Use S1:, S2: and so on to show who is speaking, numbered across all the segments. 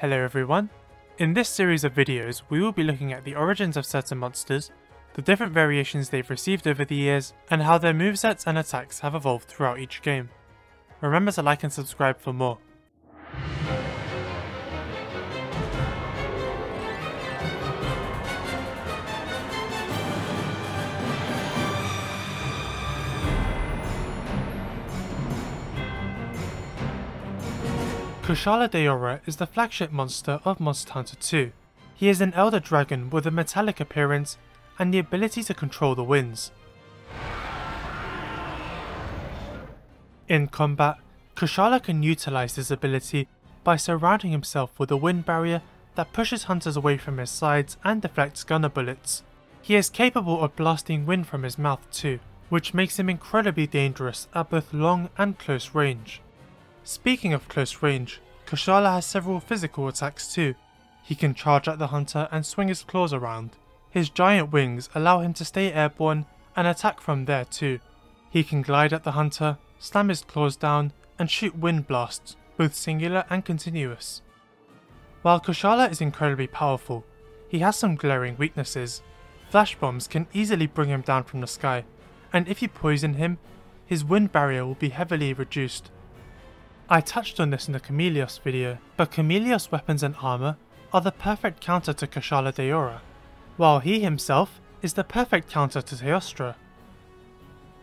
S1: Hello everyone. In this series of videos, we will be looking at the origins of certain monsters, the different variations they've received over the years, and how their movesets and attacks have evolved throughout each game. Remember to like and subscribe for more. Kushala Daora is the flagship monster of Monster Hunter 2. He is an elder dragon with a metallic appearance and the ability to control the winds. In combat, Kushala can utilize this ability by surrounding himself with a wind barrier that pushes hunters away from his sides and deflects gunner bullets. He is capable of blasting wind from his mouth too, which makes him incredibly dangerous at both long and close range. Speaking of close range, Kushala has several physical attacks too. He can charge at the hunter and swing his claws around. His giant wings allow him to stay airborne and attack from there too. He can glide at the hunter, slam his claws down, and shoot wind blasts, both singular and continuous. While Kushala is incredibly powerful, he has some glaring weaknesses. Flash bombs can easily bring him down from the sky, and if you poison him, his wind barrier will be heavily reduced. I touched on this in the Chameleos video, but Chameleos weapons and armor are the perfect counter to Kushala Daora, while he himself is the perfect counter to Teostra.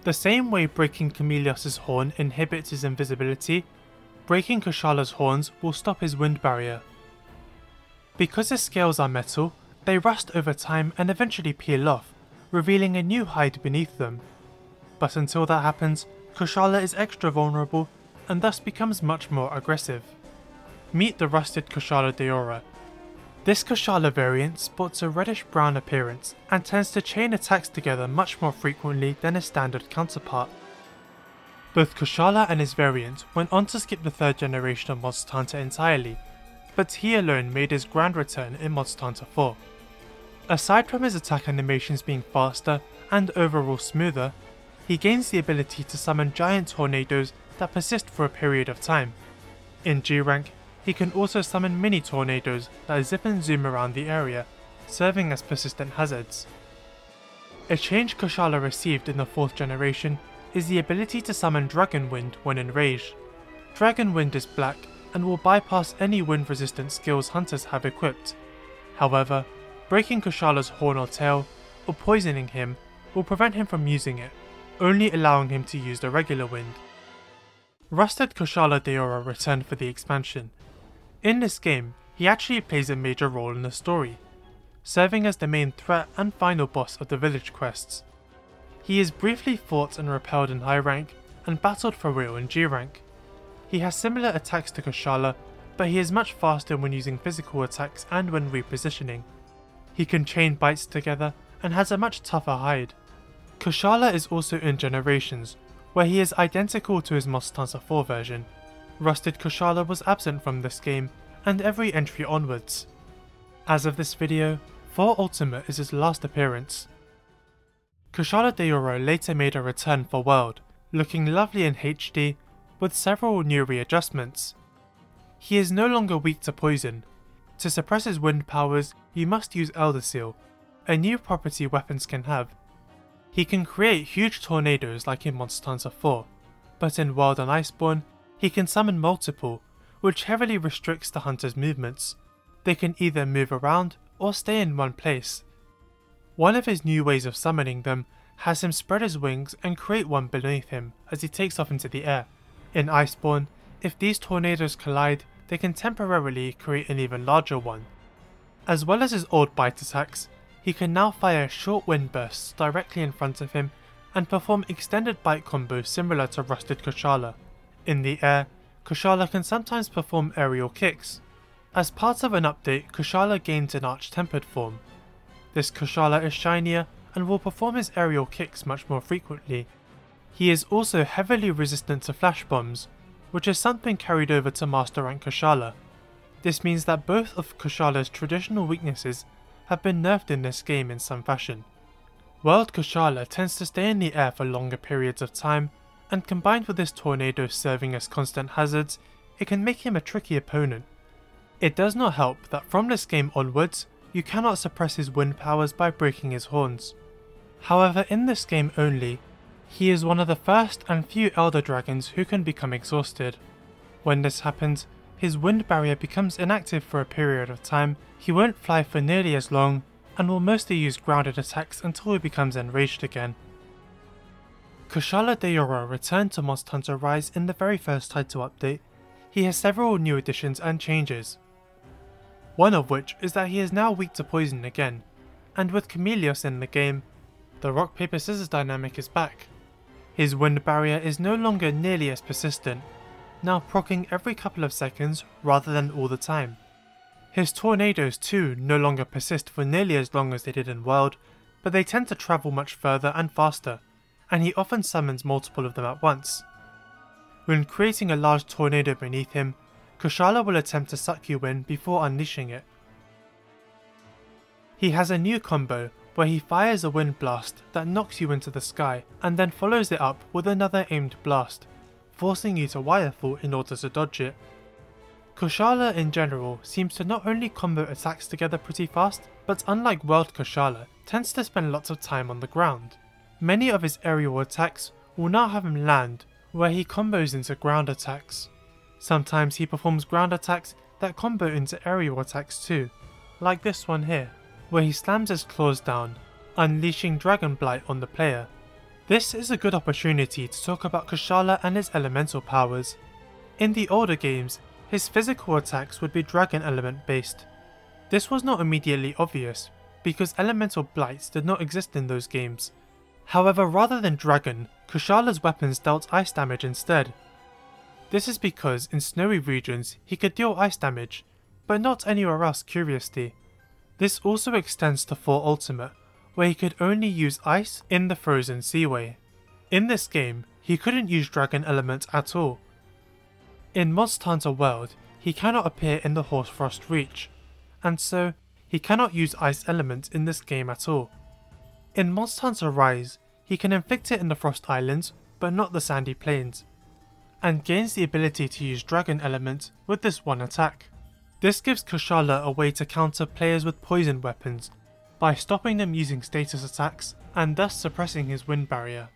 S1: The same way breaking Chameleos' horn inhibits his invisibility, breaking Kushala's horns will stop his wind barrier. Because his scales are metal, they rust over time and eventually peel off, revealing a new hide beneath them. But until that happens, Kushala is extra vulnerable and thus becomes much more aggressive. Meet the rusted Kushala Daora. This Kushala variant sports a reddish-brown appearance and tends to chain attacks together much more frequently than his standard counterpart. Both Kushala and his variant went on to skip the third generation of Monster Hunter entirely, but he alone made his grand return in Monster Hunter 4. Aside from his attack animations being faster and overall smoother, he gains the ability to summon giant tornadoes that persist for a period of time. In G rank, he can also summon mini tornadoes that zip and zoom around the area, serving as persistent hazards. A change Kushala received in the 4th generation is the ability to summon Dragon Wind when enraged. Dragon Wind is black and will bypass any wind resistant skills hunters have equipped. However, breaking Kushala's horn or tail, or poisoning him, will prevent him from using it, only allowing him to use the regular wind. Rusted Kushala Daora returned for the expansion. In this game, he actually plays a major role in the story, serving as the main threat and final boss of the village quests. He is briefly fought and repelled in high rank, and battled for real in G rank. He has similar attacks to Kushala, but he is much faster when using physical attacks and when repositioning. He can chain bites together and has a much tougher hide. Kushala is also in Generations, where he is identical to his Hunter 4 version. Rusted Kushala was absent from this game, and every entry onwards. As of this video, 4 Ultimate is his last appearance. Kushala Daora later made a return for World, looking lovely in HD, with several new readjustments. He is no longer weak to poison. To suppress his wind powers, you must use Elder Seal, a new property weapons can have, he can create huge tornadoes like in Monster Hunter 4, but in World and Iceborne, he can summon multiple, which heavily restricts the hunter's movements. They can either move around or stay in one place. One of his new ways of summoning them has him spread his wings and create one beneath him as he takes off into the air. In Iceborne, if these tornadoes collide, they can temporarily create an even larger one. As well as his old bite attacks, he can now fire short wind bursts directly in front of him and perform extended bite combos similar to Rusted Kushala. In the air, Kushala can sometimes perform aerial kicks. As part of an update, Kushala gains an arch-tempered form. This Kushala is shinier and will perform his aerial kicks much more frequently. He is also heavily resistant to flash bombs, which is something carried over to Master Rank Kushala. This means that both of Kushala's traditional weaknesses have been nerfed in this game in some fashion. World Kushala tends to stay in the air for longer periods of time, and combined with this tornado serving as constant hazards, it can make him a tricky opponent. It does not help that from this game onwards, you cannot suppress his wind powers by breaking his horns. However, in this game only, he is one of the first and few Elder Dragons who can become exhausted. When this happens, his wind barrier becomes inactive for a period of time, he won't fly for nearly as long, and will mostly use grounded attacks until he becomes enraged again. Kushala Daora returned to Monster Hunter Rise in the very first title update. He has several new additions and changes. One of which is that he is now weak to poison again, and with Chameleos in the game, the rock paper scissors dynamic is back. His wind barrier is no longer nearly as persistent, now proccing every couple of seconds rather than all the time. His tornadoes too no longer persist for nearly as long as they did in World, but they tend to travel much further and faster, and he often summons multiple of them at once. When creating a large tornado beneath him, Kushala will attempt to suck you in before unleashing it. He has a new combo where he fires a wind blast that knocks you into the sky and then follows it up with another aimed blast, forcing you to wirefall in order to dodge it. Kushala in general seems to not only combo attacks together pretty fast, but unlike World Kushala, tends to spend lots of time on the ground. Many of his aerial attacks will now have him land, where he combos into ground attacks. Sometimes he performs ground attacks that combo into aerial attacks too, like this one here where he slams his claws down, unleashing Dragon Blight on the player. This is a good opportunity to talk about Kushala and his elemental powers. In the older games, his physical attacks would be dragon element based. This was not immediately obvious, because elemental blights did not exist in those games. However, rather than dragon, Kushala's weapons dealt ice damage instead. This is because in snowy regions he could deal ice damage, but not anywhere else curiously. This also extends to 4 Ultimate, where he could only use Ice in the Frozen Seaway. In this game, he couldn't use Dragon Element at all. In Monster Hunter World, he cannot appear in the Hoarfrost Reach, and so he cannot use Ice Element in this game at all. In Monster Hunter Rise, he can inflict it in the Frost Islands, but not the Sandy Plains, and gains the ability to use Dragon Element with this one attack. This gives Kushala a way to counter players with poison weapons by stopping them using status attacks and thus suppressing his wind barrier.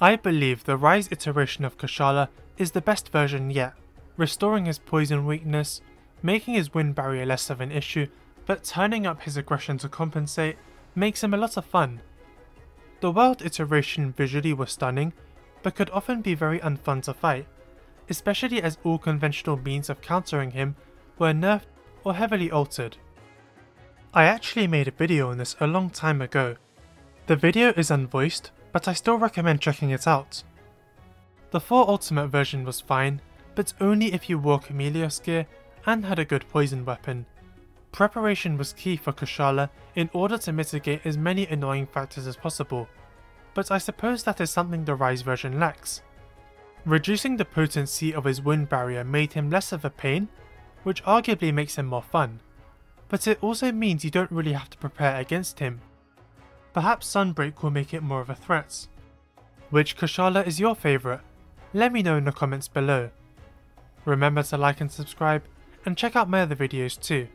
S1: I believe the Rise iteration of Kushala is the best version yet, restoring his poison weakness, making his wind barrier less of an issue, but turning up his aggression to compensate makes him a lot of fun the world iteration visually was stunning, but could often be very unfun to fight, especially as all conventional means of countering him were nerfed or heavily altered. I actually made a video on this a long time ago. The video is unvoiced, but I still recommend checking it out. The 4 Ultimate version was fine, but only if you wore Chameleos gear and had a good poison weapon. Preparation was key for Kushala in order to mitigate as many annoying factors as possible, but I suppose that is something the Rise version lacks. Reducing the potency of his wind barrier made him less of a pain, which arguably makes him more fun, but it also means you don't really have to prepare against him. Perhaps Sunbreak will make it more of a threat. Which Kushala is your favourite? Let me know in the comments below. Remember to like and subscribe, and check out my other videos too.